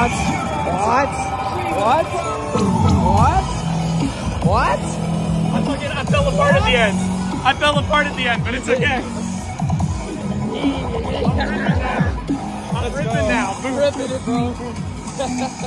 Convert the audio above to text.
What? What? What? What? What? I fucking I fell apart what? at the end. I fell apart at the end, but it's okay. I'm ripping now. I'm ripping now. Boom. Ripping it, bro.